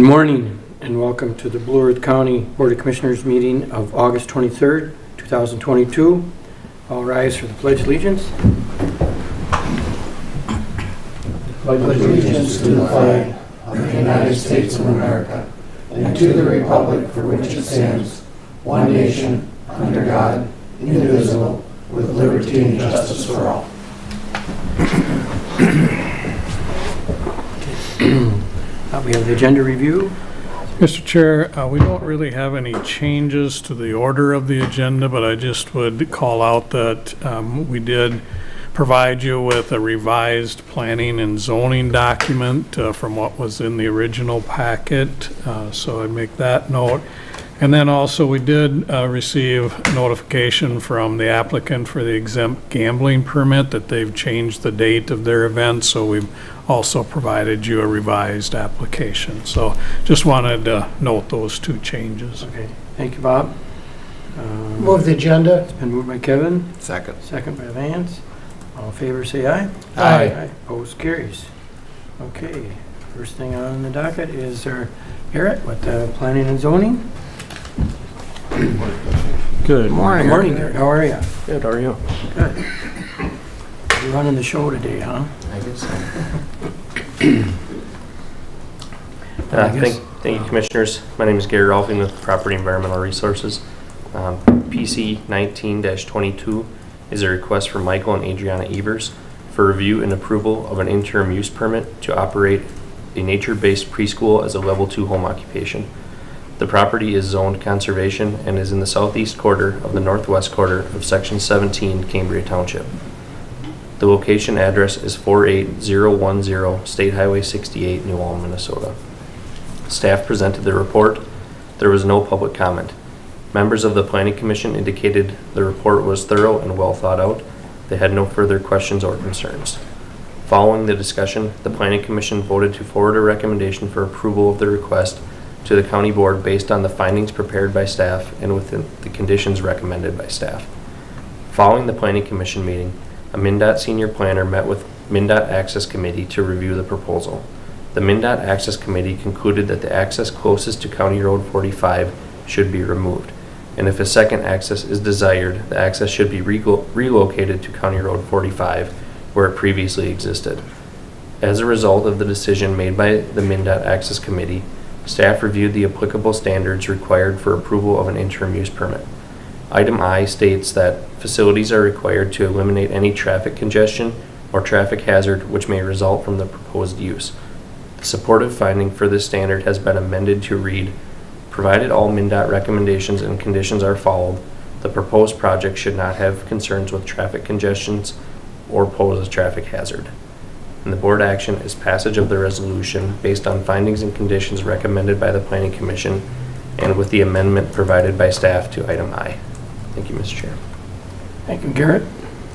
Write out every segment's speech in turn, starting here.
Good morning and welcome to the Blue Earth County Board of Commissioners meeting of August 23rd, 2022. All rise for the pledge of allegiance. pledge of allegiance to the flag of the United States of America and to the republic for which it stands, one nation, under God, indivisible, with liberty and justice for all. Uh, We have the agenda review. Mr. Chair, uh, we don't really have any changes to the order of the agenda, but I just would call out that um, we did provide you with a revised planning and zoning document uh, from what was in the original packet, uh, so I'd make that note. And then also, we did uh, receive notification from the applicant for the exempt gambling permit that they've changed the date of their event, so we've also provided you a revised application. So just wanted to note those two changes. Okay, thank you, Bob. Um, Move the agenda. It's been moved by Kevin, Second. second by Vance. All in favor, say aye. Aye. Opposed, carries. Okay, first thing on the docket is our Garrett with the planning and zoning. Good Morning, Good morning, Garrett. How are you? Good, how are you? Good. You're running the show today, huh? I guess so. I Uh, guess- Thank thank you, Commissioners. My name is Gary Rolfing with Property Environmental Resources. Um, PC 19-22 is a request from Michael and Adriana Evers for review and approval of an interim use permit to operate a nature-based preschool as a Level 2 home occupation. The property is zoned conservation and is in the southeast quarter of the northwest quarter of Section 17 Cambria Township. The location address is 48010 State Highway 68, New Ulm, Minnesota. Staff presented the report. There was no public comment. Members of the Planning Commission indicated the report was thorough and well thought out. They had no further questions or concerns. Following the discussion, the Planning Commission voted to forward a recommendation for approval of the request to the County Board based on the findings prepared by staff and within the conditions recommended by staff. Following the Planning Commission meeting, a MnDOT senior planner met with MnDOT Access Committee to review the proposal. The MnDOT Access Committee concluded that the access closest to County Road 45 should be removed, and if a second access is desired, the access should be relocated to County Road 45, where it previously existed. As a result of the decision made by the MnDOT Access Committee, staff reviewed the applicable standards required for approval of an interim use permit. Item I states that facilities are required to eliminate any traffic congestion or traffic hazard which may result from the proposed use. The supportive finding for this standard has been amended to read, provided all MnDOT recommendations and conditions are followed, the proposed project should not have concerns with traffic congestions or pose a traffic hazard. And the board action is passage of the resolution based on findings and conditions recommended by the planning commission and with the amendment provided by staff to item I. Thank you, Mr. Chair. Thank you, Garrett.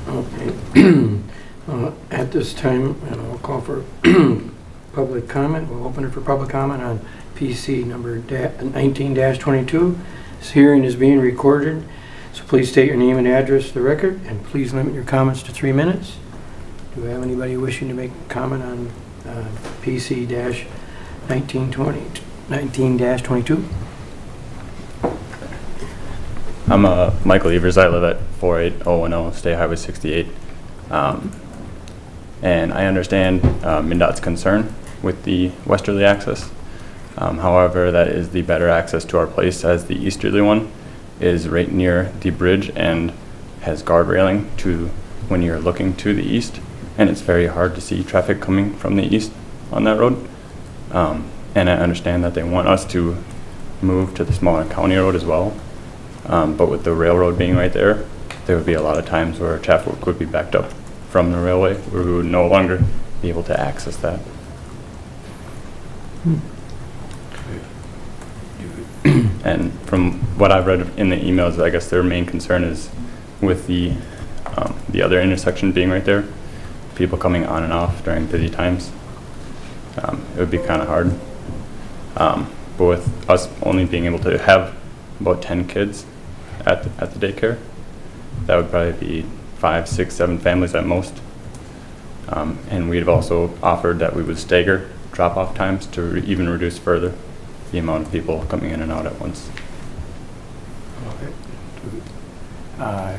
Okay. Uh, At this time, and I'll call for public comment. We'll open it for public comment on PC number 19-22. This hearing is being recorded, so please state your name and address for the record, and please limit your comments to three minutes. Do we have anybody wishing to make a comment on uh, PC-1920, 19-22? I'm uh, Michael Evers. I live at 48010 State Highway 68. Um, and I understand uh, MnDOT's concern with the westerly access. Um, however, that is the better access to our place as the easterly one is right near the bridge and has guard railing to when you're looking to the east. And it's very hard to see traffic coming from the east on that road. Um, and I understand that they want us to move to the smaller county road as well. Um, but with the railroad being right there, there would be a lot of times where traffic would be backed up from the railway, where we would no longer be able to access that. And from what I've read in the emails, I guess their main concern is with the, um, the other intersection being right there, people coming on and off during busy times. Um, it would be kind of hard. Um, but with us only being able to have about 10 kids at the, at the daycare, that would probably be five, six, seven families at most. Um, and we've also offered that we would stagger drop-off times to re- even reduce further the amount of people coming in and out at once. Okay. Uh,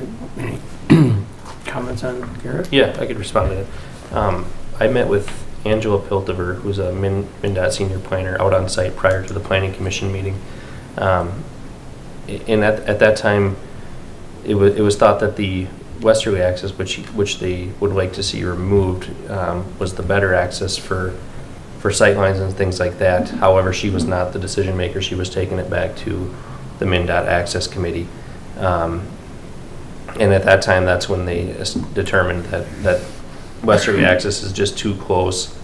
comments on Garrett? Yeah, I could respond to that. Um, I met with Angela Piltiver, who's a Min, MnDOT senior planner, out on site prior to the planning commission meeting. Um, and at, at that time, it was, it was thought that the westerly access, which, which they would like to see removed, um, was the better access for, for sightlines and things like that. However, she was not the decision maker. She was taking it back to the MnDOT Access Committee. Um, and at that time, that's when they determined that, that westerly access is just too close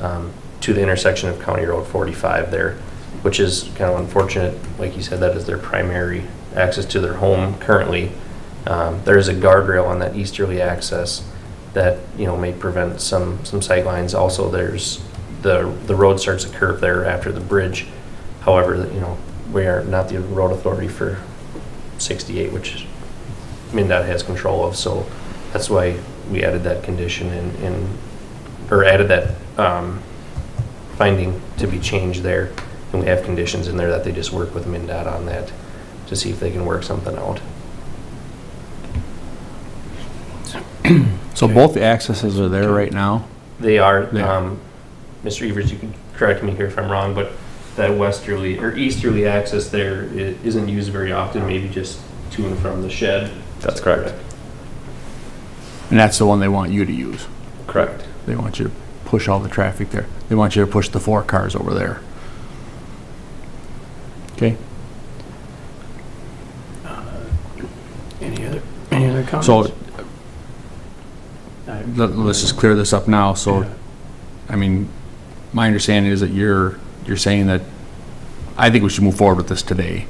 um, to the intersection of County Road 45 there, which is kind of unfortunate. Like you said, that is their primary access to their home currently. Um, There is a guardrail on that easterly access that, you know, may prevent some, some sightlines. Also, there's, the, the road starts to curve there after the bridge. However, you know, we are not the road authority for 68, which MnDOT has control of, so that's why we added that condition in, in, or added that, um, finding to be changed there. And we have conditions in there that they just work with MnDOT on that to see if they can work something out. So both the accesses are there right now? They are, They are. um, Mr. Evers, you can correct me here if I'm wrong, but that westerly, or easterly access there isn't used very often, maybe just to and from the shed. That's correct. And that's the one they want you to use? Correct. They want you to push all the traffic there? They want you to push the four cars over there? Okay, Any other, any other comments? so Uh, let- let's just clear this up now. So, yeah. I mean, my understanding is that you're, you're saying that, I think we should move forward with this today.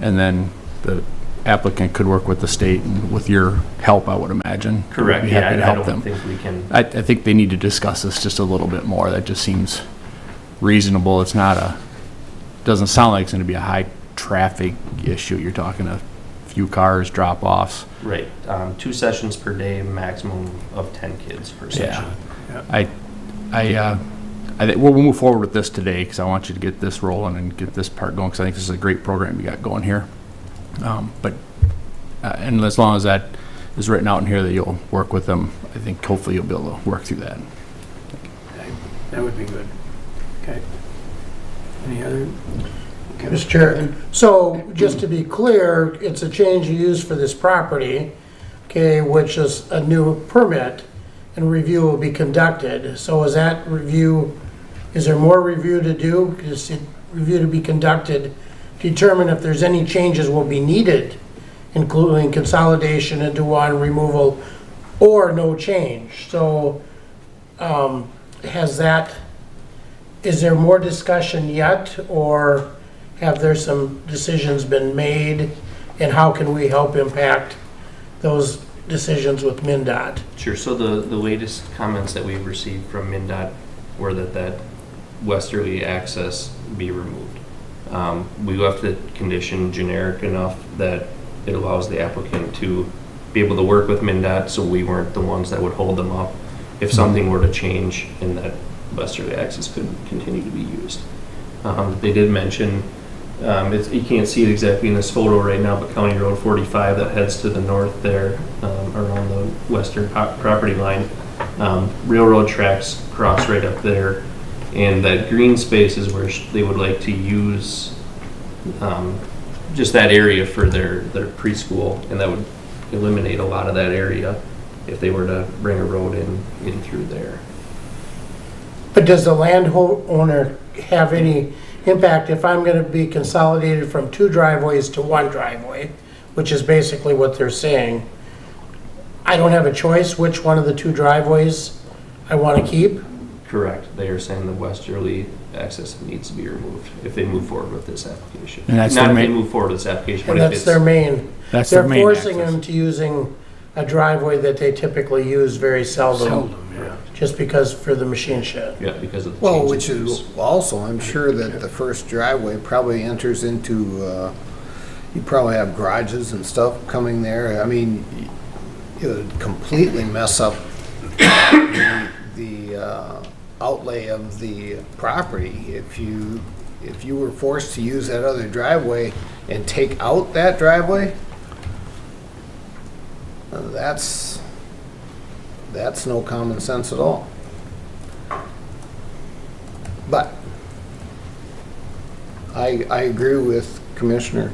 And then the applicant could work with the state and with your help, I would imagine. Correct, Be yeah, happy to I I help don't them. think we can, I, I think they need to discuss this just a little bit more. That just seems reasonable. It's not a, doesn't sound like it's gonna be a high traffic issue. You're talking a few cars, drop-offs. right, um, two sessions per day, maximum of 10 kids per session. Yeah. I, I, uh, I think, we'll, we'll move forward with this today, because I want you to get this rolling and get this part going, because I think this is a great program you got going here. Um, but, uh, and as long as that is written out in here that you'll work with them, I think hopefully you'll be able to work through that. That would be good. Okay. Any other? okay. Mr. Chair, so just to be clear, it's a change of use for this property, okay, which is a new permit, and review will be conducted. So is that review, is there more review to do? Is it review to be conducted, determine if there's any changes will be needed, including consolidation into one, removal, or no change? So, um, has that, is there more discussion yet, or have there some decisions been made? And how can we help impact those decisions with MnDOT? Sure, so the, the latest comments that we've received from MnDOT were that that westerly access be removed. Um, We left the condition generic enough that it allows the applicant to be able to work with MnDOT, so we weren't the ones that would hold them up if something were to change and that westerly access could continue to be used. Um, They did mention, um, it's, you can't see it exactly in this photo right now, but County Road 45 that heads to the north there, um, around the western property line. Um, Railroad tracks cross right up there, and that green space is where they would like to use um, just that area for their, their preschool, and that would eliminate a lot of that area if they were to bring a road in, in through there. But does the landowner have any impact if I'm gonna be consolidated from two driveways to one driveway, which is basically what they're saying? I don't have a choice which one of the two driveways I wanna keep? Correct. They are saying the westerly access needs to be removed if they move forward with this application. And that's Not their if they main- move forward with this application, but And if that's it's. their main, That's their they're main forcing access. them to using a driveway that they typically use very seldom, Seldom, yeah. just because for the machine shed. Yeah, because of the Well, change which in is also, I'm sure that the first driveway probably enters into, uh, you probably have garages and stuff coming there. I mean, it would completely mess up the, the uh, outlay of the property. If you, if you were forced to use that other driveway and take out that driveway, uh, that's, that's no common sense at all. But I, I agree with Commissioner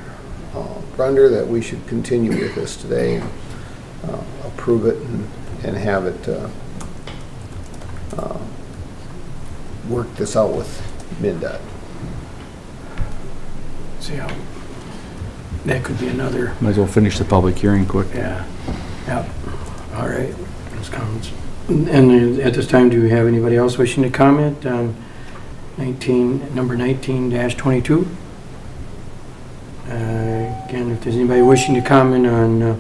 uh, Bruender that we should continue with this today, and uh, approve it and, and have it, uh, uh, work this out with MnDOT. See how, that could be another, Might as well finish the public hearing quick. yeah, yeah, all right, those comments. And at this time, do we have anybody else wishing to comment on 19, number 19-22? Uh, Again, if there's anybody wishing to comment on uh,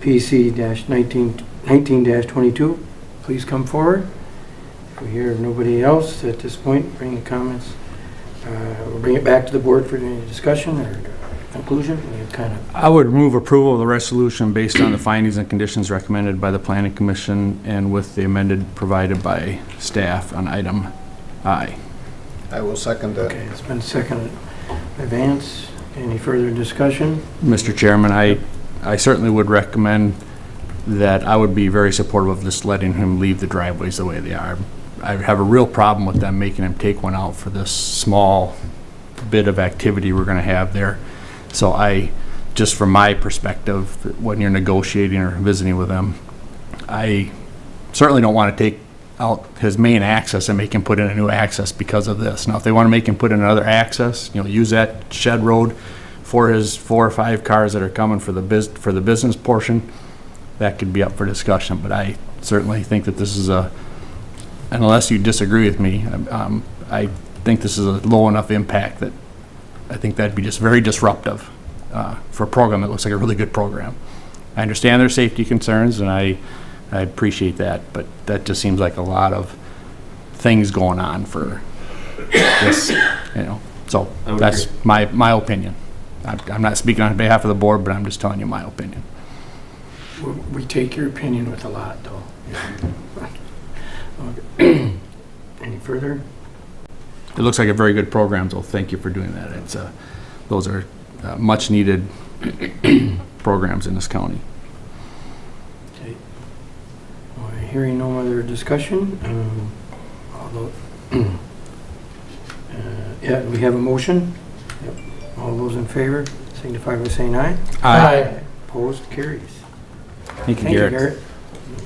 PC-19, 19-22, please come forward. If we hear of nobody else at this point, bring your comments, uh, we'll bring it back to the board for any discussion or conclusion. We kind of I would move approval of the resolution based on the findings and conditions recommended by the planning commission and with the amended provided by staff on item I. I will second that. Okay, it's been seconded by Vance. Any further discussion? Mr. Chairman, I, I certainly would recommend that I would be very supportive of just letting him leave the driveways the way they are. I have a real problem with them making him take one out for this small bit of activity we're gonna have there. So I, just from my perspective, when you're negotiating or visiting with them, I certainly don't wanna take out his main access and make him put in a new access because of this. Now, if they wanna make him put in another access, you know, use that shed road for his four or five cars that are coming for the bus, for the business portion, that could be up for discussion, but I certainly think that this is a, unless you disagree with me, um, I think this is a low enough impact that I think that'd be just very disruptive, uh, for a program that looks like a really good program. I understand their safety concerns, and I, I appreciate that, but that just seems like a lot of things going on for this, you know, so I would that's my, my opinion. I'm, I'm not speaking on behalf of the board, but I'm just telling you my opinion. We- We take your opinion with a lot, though. Okay. Any further? It looks like a very good program, so thank you for doing that. It's, uh, those are uh, much-needed programs in this county. Okay. All right, Hearing no other discussion, um, although, uh, yeah, we have a motion. Yep. All those in favor signify by saying aye. Aye. Opposed, carries. Thank you, Thank you, Garrett. Garrett.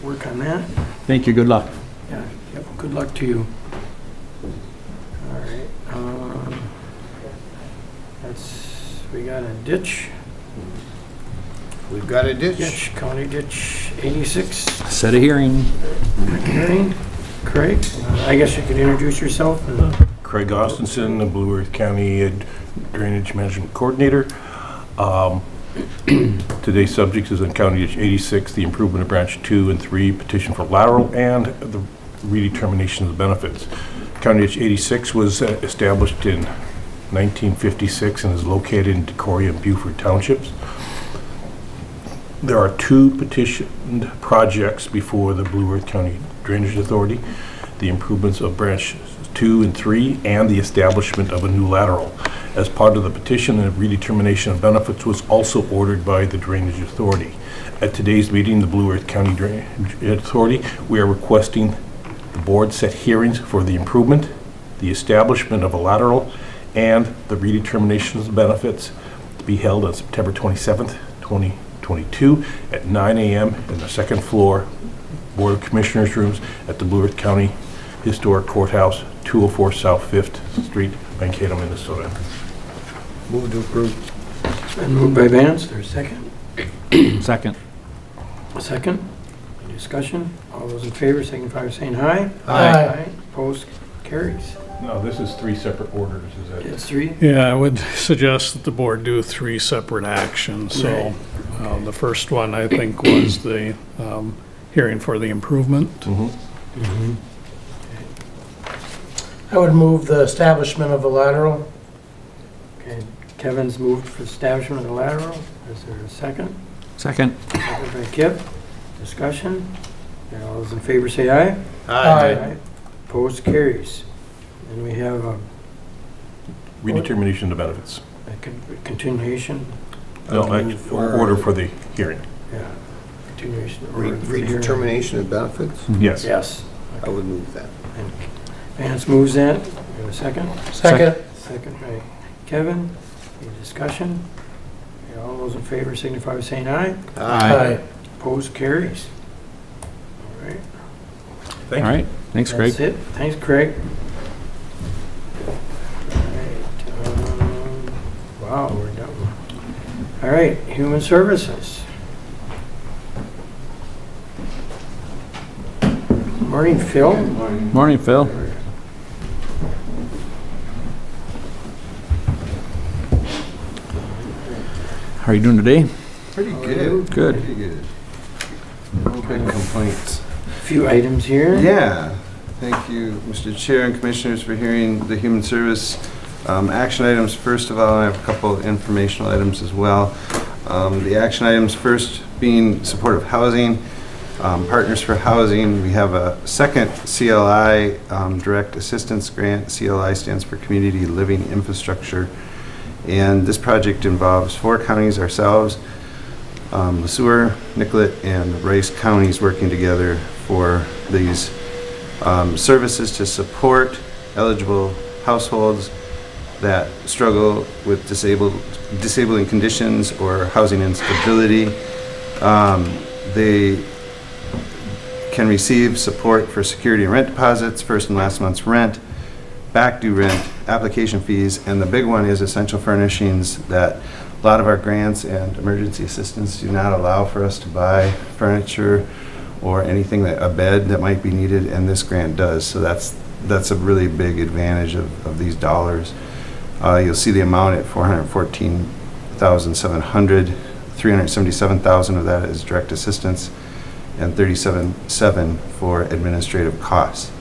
Work on that. Thank you, good luck. Yeah, yep, good luck to you. All right, um, that's, we got a ditch, We've got a ditch. ditch, county ditch 86, Set a hearing. hearing. Craig, uh, I guess you could introduce yourself. and- Craig Austinson, the Blue Earth County Drainage Management Coordinator. Um, Today's subject is on County Ditch 86, the improvement of Branch 2 and 3 petition for lateral and the redetermination of the benefits. County Ditch 86 was uh, established in 1956 and is located in Decoria and Beaufort Townships. There are two petitioned projects before the Blue Earth County Drainage Authority, the improvements of branches two and three, and the establishment of a new lateral. As part of the petition, a redetermination of benefits was also ordered by the Drainage Authority. At today's meeting, the Blue Earth County Drainage Authority, we are requesting the board set hearings for the improvement, the establishment of a lateral, and the redetermination of the benefits to be held on September 27th, 2022, at 9 a.m. in the second floor Board of Commissioners rooms at the Blue Earth County Historic Courthouse, 204 South Fifth Street, Mankato, Minnesota. Move to approve. It's been moved by Vance, there's a second. Second. A second. Any discussion? All those in favor signify by saying aye. Aye. Opposed, carries. No, this is three separate orders, is that? It's three. Yeah, I would suggest that the board do three separate actions. So uh, the first one, I think, was the um, hearing for the improvement. Mhm. I would move the establishment of a lateral. Okay, Kevin's moved for establishment of the lateral. Is there a second? Second. Second by Kip. Discussion? And All those in favor say aye. Aye. Aye. Opposed, carries. And we have a Redetermination of benefits. a con- continuation, No, I- order for the hearing. yeah, continuation. Re- or for hearing. Redetermination of benefits? Mm-hmm. Yes. Yes. I would move that. And Vance moves that. You have a second? Second. Second by Kevin. Any discussion? Okay, All those in favor signify by saying aye. Aye. Opposed, carries. All right. Thank All you. right, thanks, Craig. That's it. Thanks, Craig. All right, um, Wow, we're done. All right, Human Services. Morning, Phil. Morning, Phil. How are you doing today? Pretty good. Good. Pretty good. No big complaints. Few items here. Yeah. Thank you, Mr. Chair and Commissioners, for hearing the Human Service um, action items. First of all, I have a couple of informational items as well. Um, The action items first being supportive housing, um, Partners for Housing. We have a second CLI um, Direct Assistance Grant. CLI stands for Community Living Infrastructure. And this project involves four counties ourselves, um, LeSueur, Nicollet, and Rice counties working together for these um, services to support eligible households that struggle with disabled, disabling conditions or housing instability. Um, They can receive support for security and rent deposits, first and last month's rent, back due rent, application fees, and the big one is essential furnishings that a lot of our grants and emergency assistance do not allow for us to buy furniture or anything that, a bed that might be needed, and this grant does. So that's, that's a really big advantage of, of these dollars. Uh, you'll see the amount at 414,700, 377,000 of that is direct assistance, and 37.7 for administrative costs.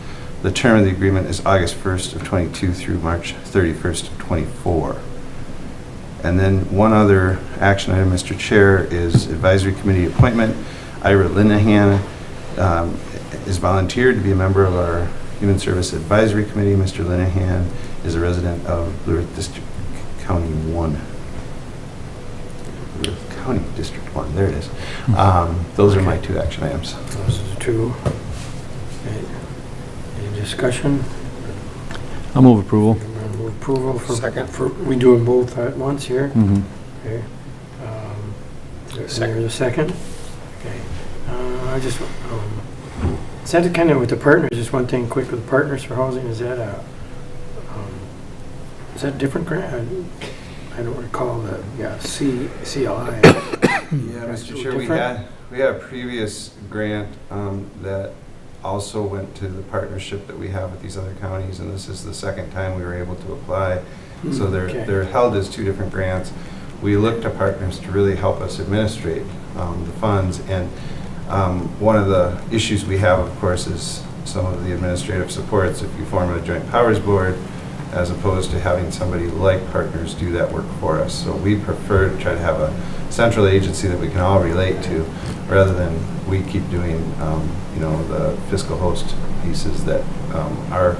The term of the agreement is August 1st of '22 through March 31st of '24. And then one other action item, Mr. Chair, is advisory committee appointment. Ira Linehan um, is volunteered to be a member of our Human Service Advisory Committee. Mr. Linehan is a resident of Blue Earth District County 1. Blue Earth County District 1, there it is. Um, Those are my two action items. Those are two. Okay. Any discussion? I'll move approval. Move Approval for... Second. For, we do them both at once here? Mm -hmm. Okay. Um, There's a second? I just, um, is that kind of with the partners, just one thing quick with the Partners for Housing, is that a, um, is that different grant? I- don't recall the, yeah, C, CLI. Yeah, Mr. Chair, we Different? had, we had a previous grant um, that also went to the partnership that we have with these other counties, and this is the second time we were able to apply. So they're, Okay. they're held as two different grants. We look to partners to really help us administrate um, the funds, and um, one of the issues we have, of course, is some of the administrative supports. If you form a joint powers board, as opposed to having somebody like partners do that work for us. So we prefer to try to have a central agency that we can all relate to, rather than we keep doing, um, you know, the fiscal host pieces that um, are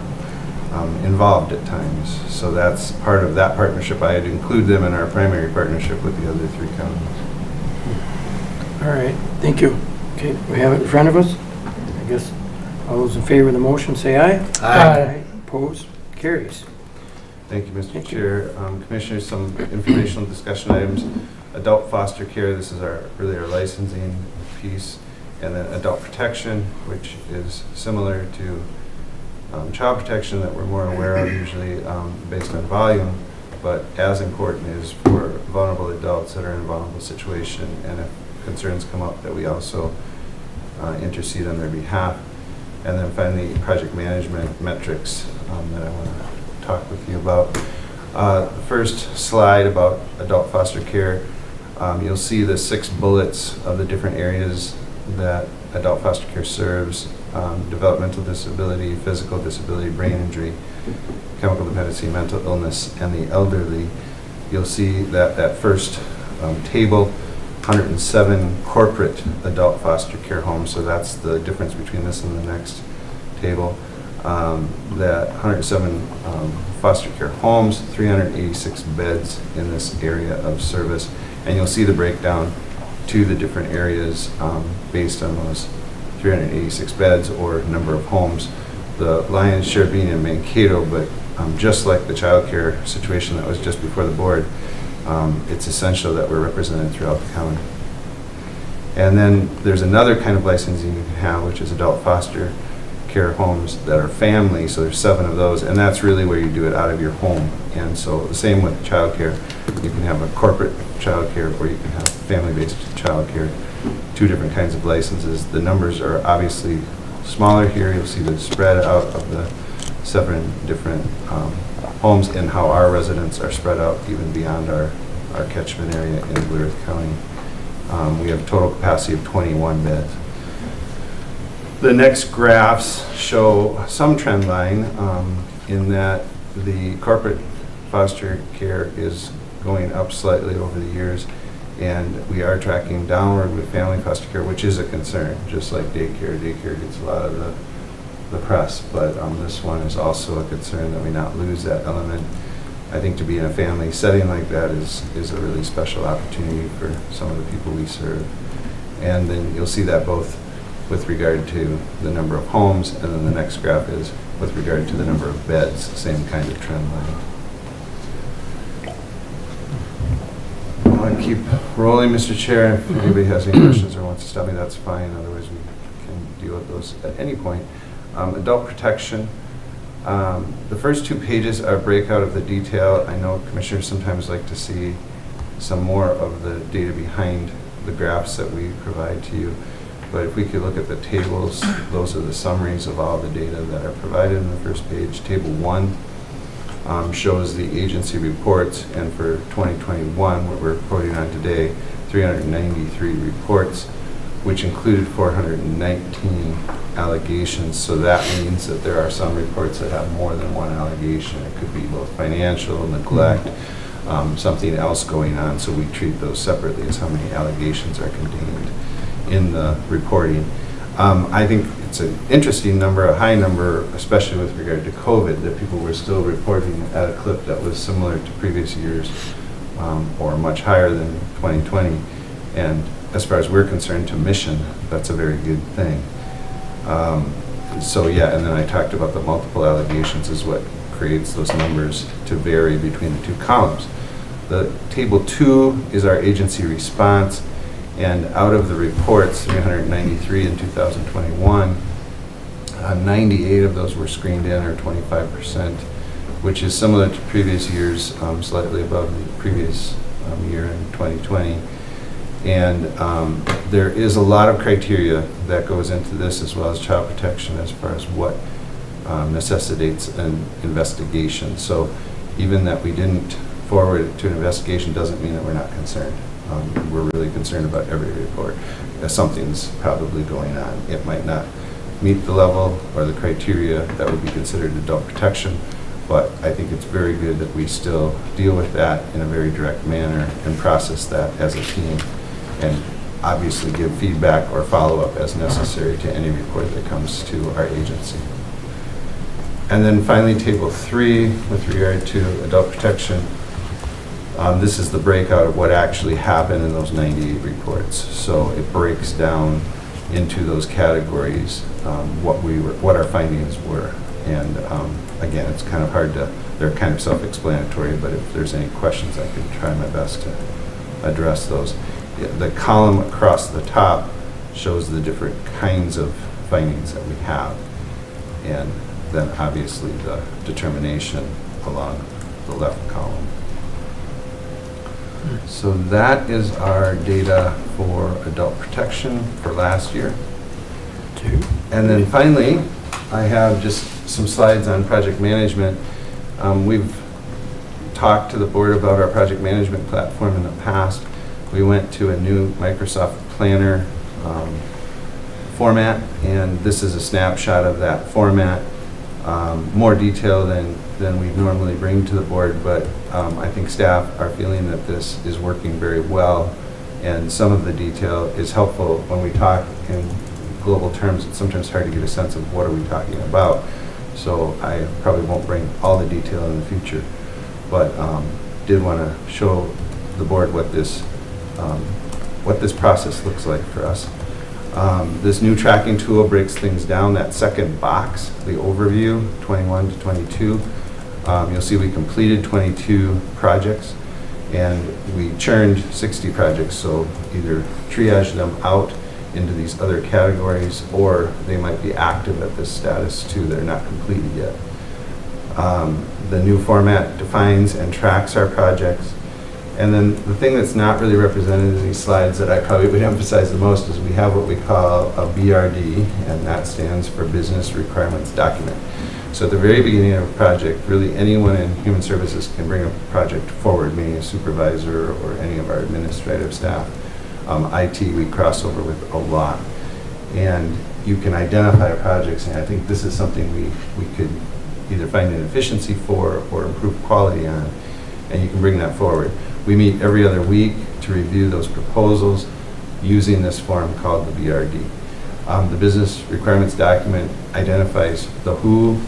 um, involved at times. So that's part of that partnership. I include them in our primary partnership with the other three counties. All right, thank you. Okay, we have it in front of us. I guess all those in favor of the motion, say aye. Aye. Opposed? Carries. Thank you, Mr. Thank you. Chair. Um, Commissioners, some informational discussion items. Adult foster care, this is our, really our licensing piece. And then adult protection, which is similar to um, child protection that we're more aware of usually um, based on volume, but as important is for vulnerable adults that are in a vulnerable situation. And if concerns come up, that we also uh, intercede on their behalf. And then finally, project management metrics um, that I want to talk with you about. Uh, The first slide about adult foster care, um, you'll see the six bullets of the different areas that adult foster care serves. um, Developmental disability, physical disability, brain injury, chemical dependency, mental illness, and the elderly. You'll see that that first um, table, 107 corporate adult foster care homes, so that's the difference between this and the next table. um, that 107 um, foster care homes, 386 beds in this area of service. And you'll see the breakdown to the different areas um, based on those 386 beds or number of homes. The lion's share being in Mankato, but um, just like the child care situation that was just before the board, um, it's essential that we're represented throughout the county. And then there's another kind of licensing you can have, which is adult foster care homes that are family, so there's seven of those, and that's really where you do it out of your home. And so the same with childcare, you can have a corporate childcare or you can have family-based childcare, two different kinds of licenses. The numbers are obviously smaller here, you'll see the spread out of the seven different um, homes and how our residents are spread out even beyond our, our catchment area in Blue Earth County. Um, We have total capacity of 21 beds. The next graphs show some trend line um, in that the corporate foster care is going up slightly over the years, and we are tracking downward with family foster care, which is a concern, just like daycare. Daycare gets a lot of the, the press, but um, this one is also a concern that we not lose that element. I think to be in a family setting like that is, is a really special opportunity for some of the people we serve. And then you'll see that both with regard to the number of homes, and then the next graph is with regard to the number of beds, same kind of trend line. I keep rolling, Mr. Chair. If anybody has any questions or wants to stop me, that's fine. Otherwise, we can deal with those at any point. Um, Adult protection. Um, The first two pages are breakout of the detail. I know commissioners sometimes like to see some more of the data behind the graphs that we provide to you. But if we could look at the tables, those are the summaries of all the data that are provided in the first page. Table one um, shows the agency reports, and for 2021, what we're reporting on today, 393 reports, which included 419 allegations. So that means that there are some reports that have more than one allegation. It could be both financial, neglect, um, something else going on. So we treat those separately as how many allegations are contained in the reporting. Um, I think it's an interesting number, a high number, especially with regard to COVID, that people were still reporting at a clip that was similar to previous years um, or much higher than 2020. And as far as we're concerned, to mission, that's a very good thing. Um, So, yeah, and then I talked about the multiple allegations is what creates those numbers to vary between the two columns. The table two is our agency response, and out of the reports, 393 in 2021, uh, 98 of those were screened in, or 25%, which is similar to previous years, um, slightly above the previous um, year in 2020. And um, there is a lot of criteria that goes into this, as well as child protection, as far as what um, necessitates an investigation. So even that we didn't forward it to an investigation doesn't mean that we're not concerned. Um, We're really concerned about every report. Something's probably going on. It might not meet the level or the criteria that would be considered adult protection, but I think it's very good that we still deal with that in a very direct manner and process that as a team, and obviously give feedback or follow-up as necessary to any report that comes to our agency. And then finally, Table 3, with regard to adult protection, um, This is the breakout of what actually happened in those 98 reports. So it breaks down into those categories, um, what we were, what our findings were. And um, again, it's kind of hard to, they're kind of self-explanatory, but if there's any questions, I can try my best to address those. The column across the top shows the different kinds of findings that we have. And then obviously the determination along the left column. So that is our data for adult protection for last year. Two. And then finally, I have just some slides on project management. Um, We've talked to the board about our project management platform in the past. We went to a new Microsoft Planner um, format, and this is a snapshot of that format. Um, More detail than, than we normally bring to the board, but um, I think staff are feeling that this is working very well, and some of the detail is helpful when we talk in global terms. It's sometimes hard to get a sense of what are we talking about. So I probably won't bring all the detail in the future, but um, did want to show the board what this, um, what this process looks like for us. Um, This new tracking tool breaks things down, that second box, the overview, 21 to 22. Um, You'll see we completed 22 projects, and we churned 60 projects, so either triage them out into these other categories, or they might be active at this status too, they're not completed yet. Um, The new format defines and tracks our projects. And then the thing that's not really represented in these slides that I probably would emphasize the most is we have what we call a BRD, and that stands for Business Requirements Document. So at the very beginning of a project, really anyone in human services can bring a project forward, meaning a supervisor or any of our administrative staff. Um, IT, we cross over with a lot. And you can identify projects, and I think this is something we, we could either find an efficiency for or improve quality on, and you can bring that forward. We meet every other week to review those proposals using this form called the BRD. Um, The business requirements document identifies the who,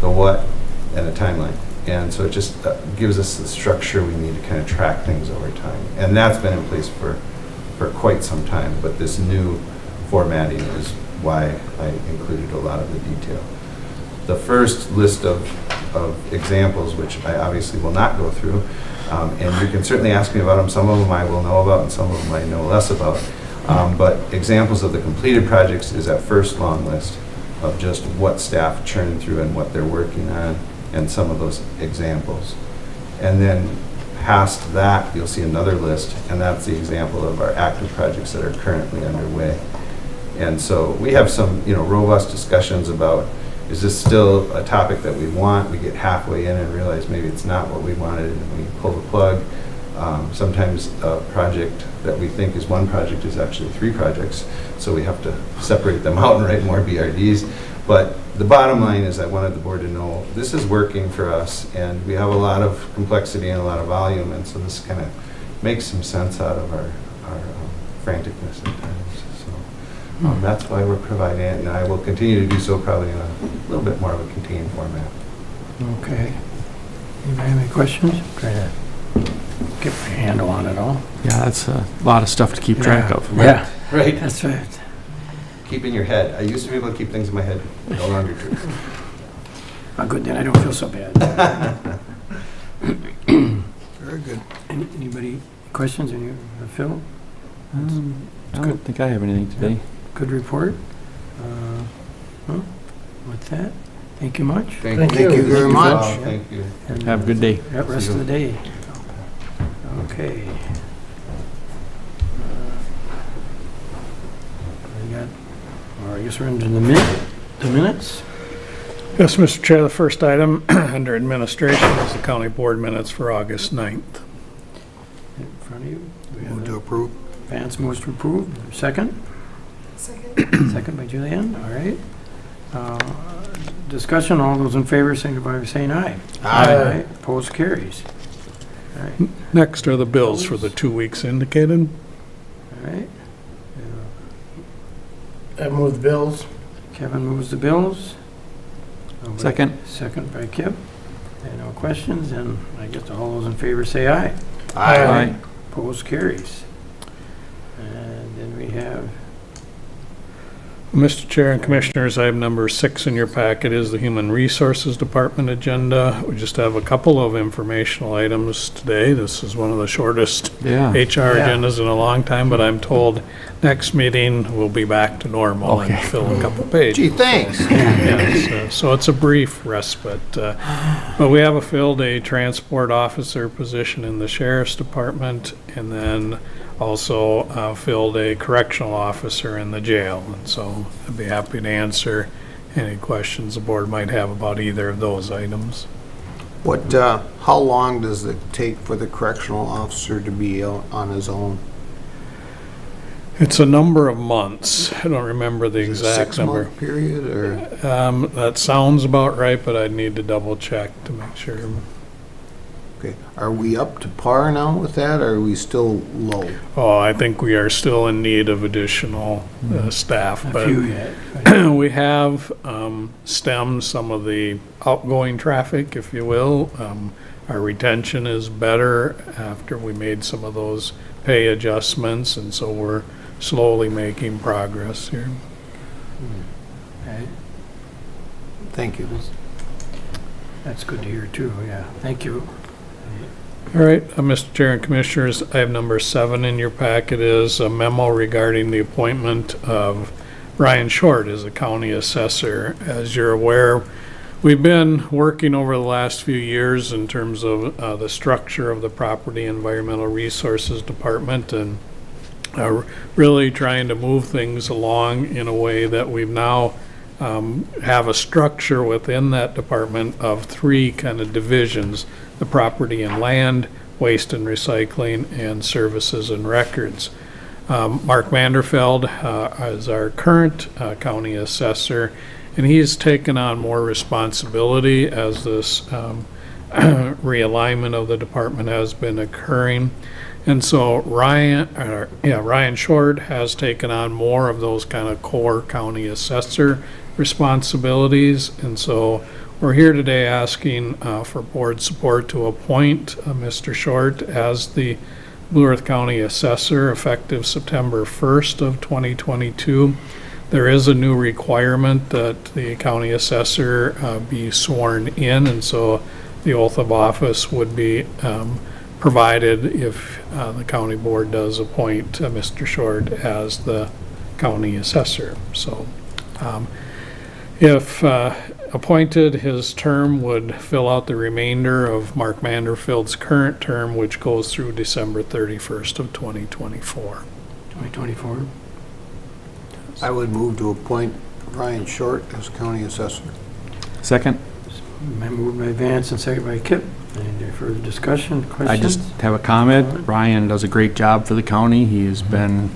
the what, and a timeline. And so it just uh, gives us the structure we need to kind of track things over time. And that's been in place for, for quite some time, but this new formatting is why I included a lot of the detail. The first list of, of examples, which I obviously will not go through, um, and you can certainly ask me about them, some of them I will know about and some of them I know less about. Um, But examples of the completed projects is that first long list of just what staff churned through and what they're working on, and some of those examples. And then past that, you'll see another list, and that's the example of our active projects that are currently underway. And so we have some, you know, robust discussions about, is this still a topic that we want? We get halfway in and realize maybe it's not what we wanted, and we pull the plug. Um, Sometimes a project that we think is one project is actually three projects, so we have to separate them out and write more BRDs. But the bottom line is I wanted the board to know, this is working for us, and we have a lot of complexity and a lot of volume, and so this kind of makes some sense out of our our um, franticness at times. So um, that's why we're providing it, and I will continue to do so probably in a little bit more of a contained format. Okay. Anybody have any questions? Try to get my handle on it all. Yeah, that's a lot of stuff to keep track of. Yeah, Right. that's right. Keep in your head. I used to be able to keep things in my head, no longer true. Oh, good, then I don't feel so bad. Very good. Any- Anybody, questions, any, uh, Phil? Um, I don't think I have anything today. Good report? Uh, huh? With that, thank you much. Thank you very much. Thank you. And, Have a good day. Yeah, rest of the day. Okay. Uh, We got, or I guess we're into the min, the minutes? Yes, Mr. Chair, the first item under administration is the county board minutes for August 9th. In front of you. We have Move to approve. Vance moves to approve. Second? Second. Second by Julianne, all right. Uh, Discussion, all those in favor signify by saying aye. Aye. Opposed carries. All right, Next are the bills for the two weeks indicated. all right. I move the bills. Kevin moves the bills. Nobody- Second. Second by Kip. And no questions, and I guess all those in favor say aye. Aye. Opposed carries. And then we have, Mr. Chair and Commissioners, item number six in your packet is the Human Resources Department agenda. We just have a couple of informational items today. This is one of the shortest Yeah. HR Yeah. agendas in a long time, but I'm told next meeting we'll be back to normal and Okay. fill a couple pages. Gee, thanks. Yes, uh, so it's a brief respite. uh, But we have a filled a transport officer position in the sheriff's department, and then also uh, filled a correctional officer in the jail. And so I'd be happy to answer any questions the board might have about either of those items. What, uh, how long does it take for the correctional officer to be on his own? It's a number of months. I don't remember the Is exact number. Period, or? Um, That sounds about right, but I'd need to double check to make sure. Okay, are we up to par now with that, or are we still low? Oh, I think we are still in need of additional uh, staff, A but few yet. we have um, stemmed some of the outgoing traffic, if you will. Um, Our retention is better after we made some of those pay adjustments, and so we're slowly making progress here. Okay, Thank you. That's good to hear too, yeah. Thank you. All right, uh, Mr. Chair and Commissioners, I have number seven in your packet is a memo regarding the appointment of Ryan Short as a county assessor. As you're aware, we've been working over the last few years in terms of uh, the structure of the Property Environmental Resources Department and uh, really trying to move things along in a way that we've now um, have a structure within that department of three kind of divisions, the property and land, waste and recycling, and services and records. Um, Mark Vanderfeld uh, is our current uh, county assessor, and he's taken on more responsibility as this um, realignment of the department has been occurring. And so Ryan, uh, yeah, Ryan Short has taken on more of those kind of core county assessor responsibilities. And so we're here today asking uh, for board support to appoint uh, Mr. Short as the Blue Earth County Assessor effective September 1st of 2022. There is a new requirement that the county assessor uh, be sworn in, and so the oath of office would be um, provided if uh, the county board does appoint uh, Mr. Short as the county assessor. So um, if uh, appointed, his term would fill out the remainder of Mark Manderfield's current term, which goes through December 31st of 2024. 2024. I would move to appoint Ryan Short as county assessor. Second? Moved by Vance and second by Kip. Any further discussion, I just have a comment. Ryan does a great job for the county. He's been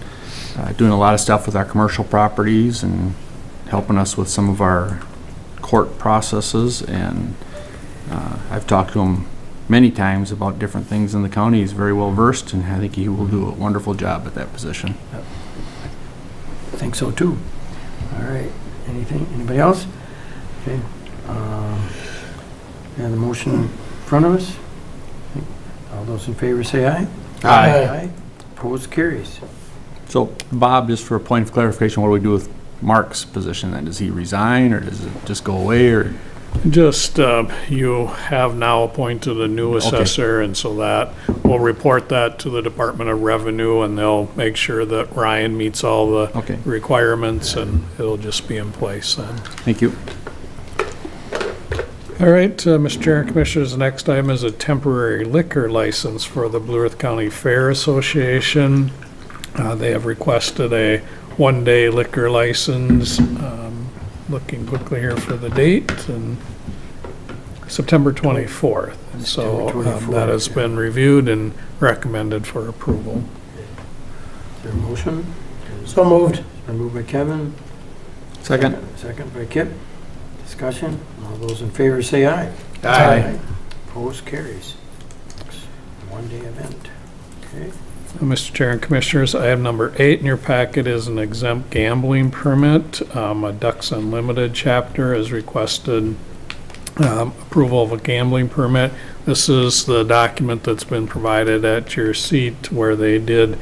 uh, doing a lot of stuff with our commercial properties and helping us with some of our court processes. And uh, I've talked to him many times about different things in the county. He's very well versed, and I think he will do a wonderful job at that position. I think so too. All right, anything, anybody else? Okay. um, And the motion in front of us? All those in favor say aye. Aye. Opposed, carries. So, Bob, just for a point of clarification, what do we do with Mark's position then? Does he resign, or does it just go away, or? Just, uh, you have now appointed a new assessor, and so that, we'll report that to the Department of Revenue, and they'll make sure that Ryan meets all the Okay, requirements, and it'll just be in place then. thank you. All right, uh, Mr. Chair and Commissioners, the next item is a temporary liquor license for the Blue Earth County Fair Association. Uh, They have requested a one-day liquor license. Um, Looking quickly here for the date, and September 24th. And so September um, that has yeah. been reviewed and recommended for approval. Is there a motion? So moved. It's been moved by Kevin. Second? Second by Kip. Discussion. All those in favor say aye. Aye. Opposed, carries. One-day event. Okay. Mr. Chair and Commissioners, item number eight in your packet is an exempt gambling permit. Um, A Ducks Unlimited chapter has requested um, approval of a gambling permit. This is the document that's been provided at your seat where they did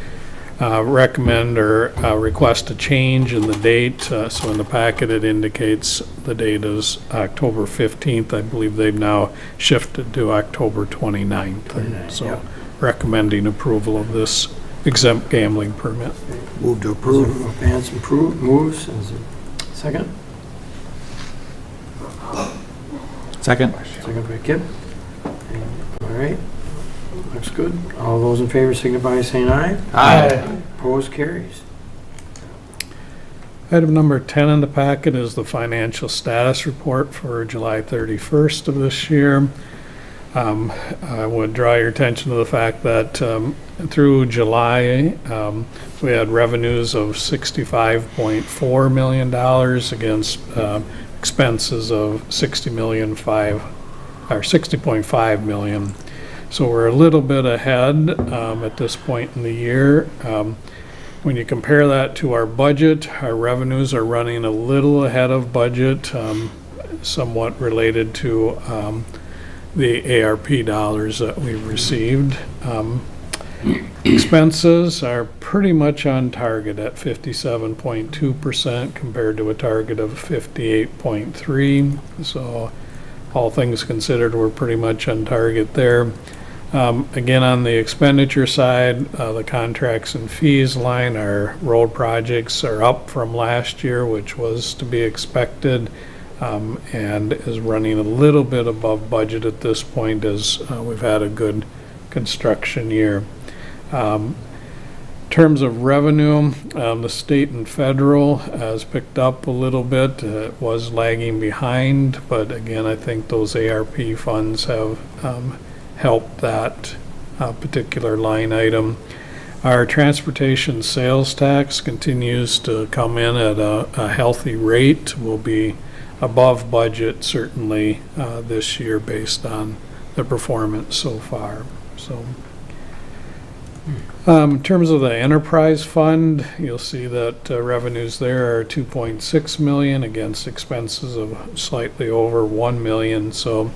uh, recommend or uh, request a change in the date. Uh, So in the packet, it indicates the date is October 15th. I believe they've now shifted to October 29th. 29th, So yeah. Recommending approval of this exempt gambling permit. Move to approve. Vance approve, moves, is it second? Second? Second by Kip. All right, looks good. All those in favor signify by saying aye. Aye. Opposed, carries. Item number 10 in the packet is the financial status report for July 31st of this year. Um, I would draw your attention to the fact that um, through July, um, we had revenues of $65.4 million against um, expenses of 60 million five, or 60.5 million. So we're a little bit ahead um, at this point in the year. Um, When you compare that to our budget, our revenues are running a little ahead of budget, somewhat related to the ARP dollars that we've received. Um, Expenses are pretty much on target at 57.2% compared to a target of 58.3. So all things considered, we're pretty much on target there. Um, Again, on the expenditure side, uh, the contracts and fees line, our road projects are up from last year, which was to be expected, um, and is running a little bit above budget at this point as uh, we've had a good construction year. Um, In terms of revenue, um, the state and federal has picked up a little bit. Uh, It was lagging behind, but again, I think those ARP funds have um, helped that uh, particular line item. Our transportation sales tax continues to come in at a a healthy rate. Will be above budget certainly uh, this year based on the performance so far, so. Um, in terms of the enterprise fund, you'll see that uh, revenues there are two point six million against expenses of slightly over one million. So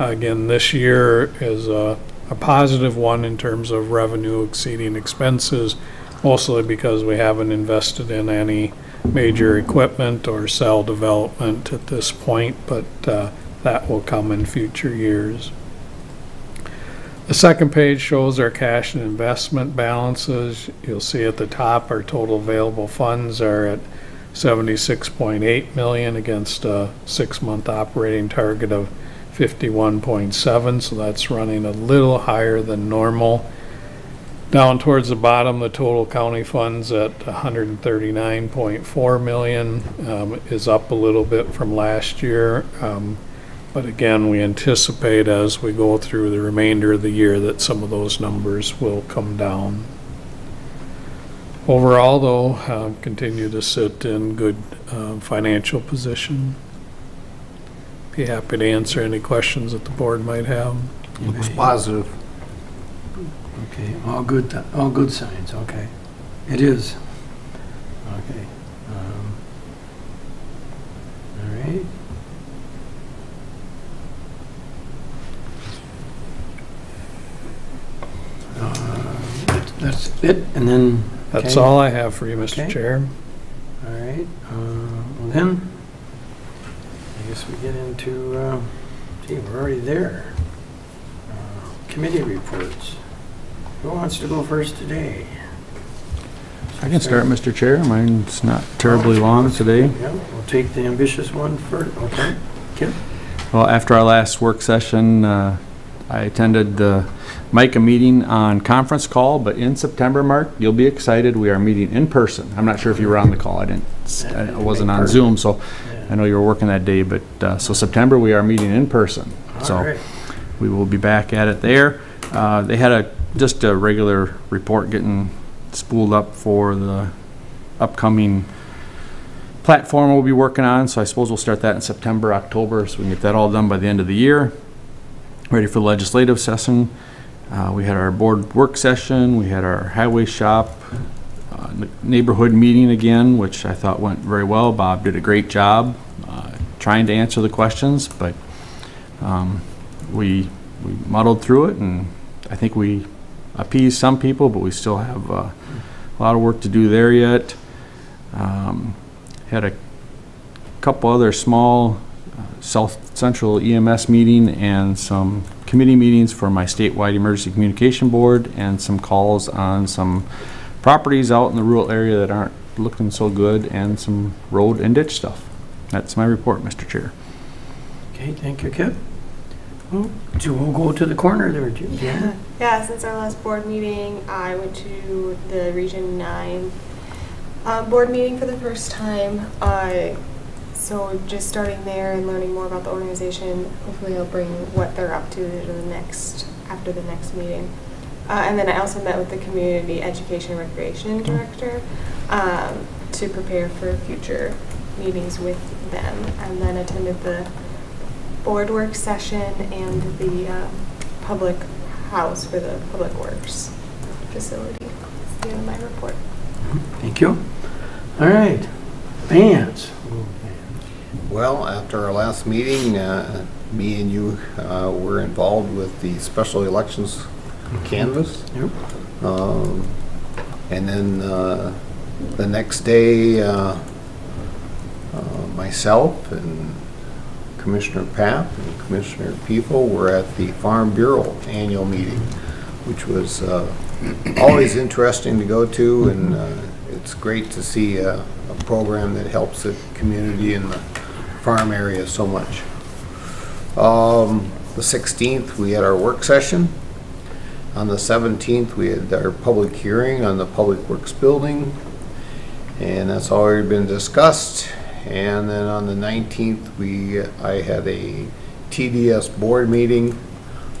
uh, again, this year is a, a positive one in terms of revenue exceeding expenses, mostly because we haven't invested in any major equipment or cell development at this point, but uh, that will come in future years. The second page shows our cash and investment balances. You'll see at the top, our total available funds are at 76.8 million against a six-month operating target of 51.7, so that's running a little higher than normal. Down towards the bottom, the total county funds at 139.4 million um, is up a little bit from last year. Um, but again, we anticipate as we go through the remainder of the year that some of those numbers will come down. Overall, though, um, continue to sit in good um, financial position. Be happy to answer any questions that the board might have. Looks positive. Okay, all good, th- all good signs, okay. It is. Okay. um, All right. Uh, that's- That's it, and then, That's Okay. all I have for you, Mr. Okay. Chair. all right, uh, well then, I guess we get into, uh, gee, we're already there. Uh, Committee reports. Who wants to go first today? I can start, Mr. Chair. Mine's not terribly long today. Yeah, we'll take the ambitious one first, okay? Kim? Well, after our last work session, uh, I attended the MICA meeting on conference call, but in September, Mark, you'll be excited, we are meeting in person. I'm not sure if you were on the call, I didn't, I wasn't on Zoom, so I know you were working that day, but, uh, so September, we are meeting in person. All So right. we will be back at it there. Uh, They had a, just a regular report getting spooled up for the upcoming platform we'll be working on, so I suppose we'll start that in September, October, so we can get that all done by the end of the year. Ready for the legislative session. Uh, We had our board work session, we had our highway shop, uh, neighborhood meeting again, which I thought went very well. Bob did a great job uh, trying to answer the questions, but um, we we muddled through it, and I think we appeased some people, but we still have uh, a lot of work to do there yet. Um, Had a couple other small uh, South Central EMS meeting and some committee meetings for my statewide emergency communication board and some calls on some properties out in the rural area that aren't looking so good and some road and ditch stuff. That's my report, Mr. Chair. Okay, thank you, Kip. So we'll go to the corner there, Jim. Jan. Yeah, since our last board meeting, I went to the Region 9 um, board meeting for the first time. Uh, So just starting there and learning more about the organization, hopefully I'll bring what they're up to to the next, after the next meeting. Uh, And then I also met with the Community Education and Recreation Director um, to prepare for future meetings with them. And then attended the board work session and the uh, public house for the Public Works facility. That's the end of my report. Thank you. All right, Vance. Well, after our last meeting, uh, me and you uh, were involved with the special elections canvas. Yep. Um, And then uh, the next day, uh, uh, myself and Commissioner Paap and Commissioner Piepho were at the Farm Bureau annual meeting, which was uh, always interesting to go to, and uh, it's great to see a a program that helps the community in the farm area so much. Um, The 16th, we had our work session. On the 17th, we had our public hearing on the Public Works Building, and that's already been discussed. And then on the 19th, we, I had a TDS board meeting.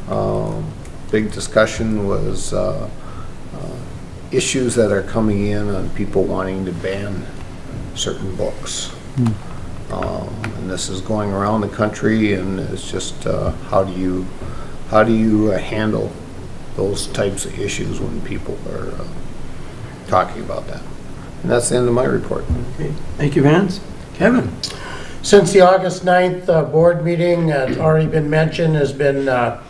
Um, Big discussion was uh, uh, issues that are coming in on people wanting to ban certain books. Um, And this is going around the country, and it's just, uh, how do you, how do you uh, handle those types of issues when people are uh, talking about that? And that's the end of my report. Okay, Thank you, Vance. Kevin? Since the August 9th uh, board meeting, uh, it's already been mentioned, has been uh,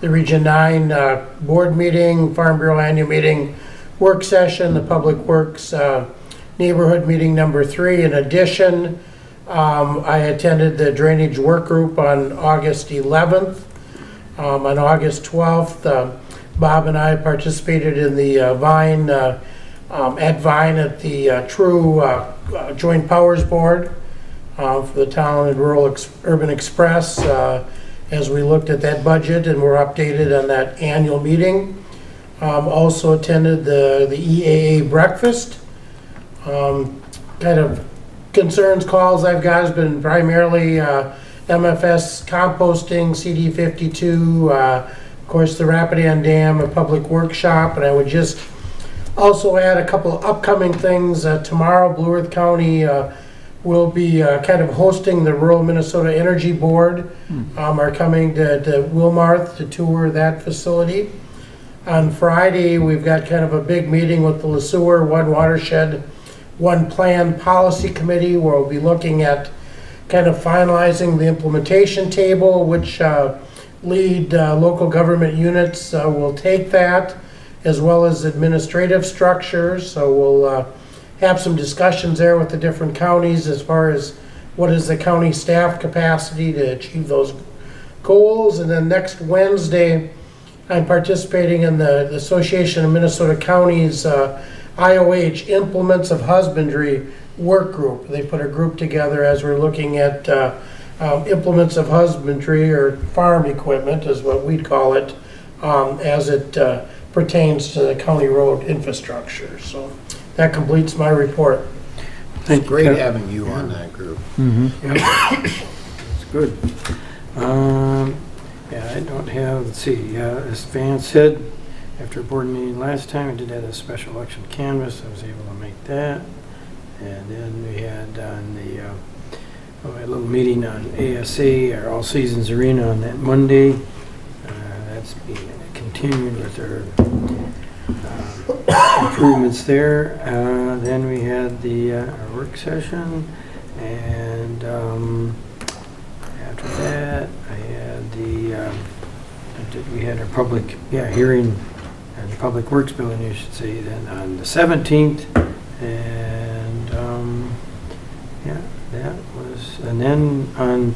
the Region 9 uh, board meeting, Farm Bureau annual meeting, work session, the Public Works uh, neighborhood meeting number three. In addition, um, I attended the drainage work group on August 11th. Um, On August 12th, uh, Bob and I participated in the uh, Vine, uh, um, at Vine at the uh, True uh, uh, Joint Powers Board uh, for the Town and Rural Ex- Urban Express uh, as we looked at that budget and were updated on that annual meeting. Um, Also attended the the EAA breakfast. Um, Kind of concerns, calls I've got has been primarily MFS composting, CD52, uh, of course, the Rapidan Dam, a public workshop, and I would just also add a couple of upcoming things. Uh, Tomorrow, Blue Earth County uh, will be uh, kind of hosting the Rural Minnesota Energy Board, um, are coming to to Wilmarth to tour that facility. On Friday, we've got kind of a big meeting with the LeSueur One Watershed, One Plan Policy Committee, where we'll be looking at kind of finalizing the implementation table, which uh, lead uh, local government units uh, will take that, as well as administrative structures. So we'll uh, have some discussions there with the different counties as far as what is the county staff capacity to achieve those goals. And then next Wednesday, I'm participating in the Association of Minnesota Counties uh, IOH Implements of Husbandry Work Group. They put a group together as we're looking at uh, um, implements of husbandry or farm equipment is what we'd call it, um, as it uh, pertains to the county road infrastructure. So that completes my report. Thank you, Great Kev. having you on that group. It's good. Um, Yeah, I don't have, let's see, uh, as Vance said, after a board meeting last time, we did have a special election canvas, I was able to make that. And then we had on the, uh, oh, a little meeting on ASA, our All Seasons Arena on that Monday. Uh, That's being with our uh, improvements there. Uh, Then we had the, uh, our work session, and um, after that, I had the, I did- we had our public, yeah, hearing, and the Public Works Building, you should say, then on the 17th, and, um, yeah, that was, and then on,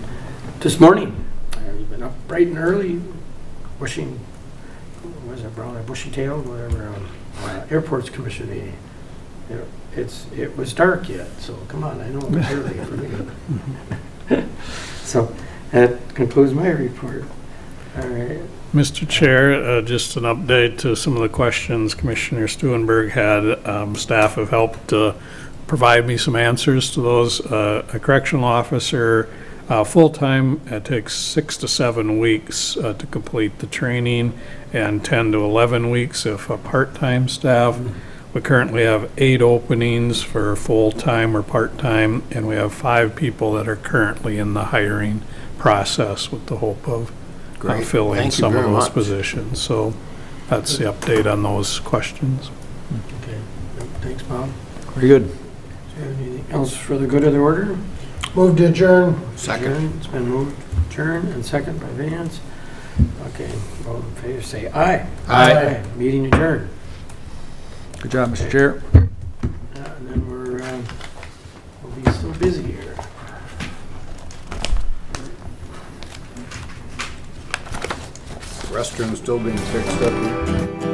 this morning, I've been up bright and early, wishing, what brown or bushy tailed, whatever, um, uh, Airports Commission meeting. It- It's, it was dark yet, so come on, I know it was early for me. So that concludes my report. All right. Mr. Chair, uh, just an update to some of the questions Commissioner Stuehrenberg had. Um, Staff have helped uh, provide me some answers to those. Uh, A correctional officer, uh, full-time, it takes six to seven weeks uh, to complete the training, and 10 to 11 weeks if a part-time staff. We currently have eight openings for full-time or part-time, and we have five people that are currently in the hiring process with the hope of uh, Great. filling Thank you some of very those much. positions. So that's the update on those questions. Okay, thanks, Bob. Very good. Do you have anything else for the good of the order? Move to adjourn. Second. It's been moved, adjourn, and second by Vance. Okay, all in favor, say aye. Aye. Meeting adjourned. Good job, Mr. Chair. Uh, And then we're, um, we'll be still busy here. Restroom's still being fixed up.